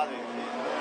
場面。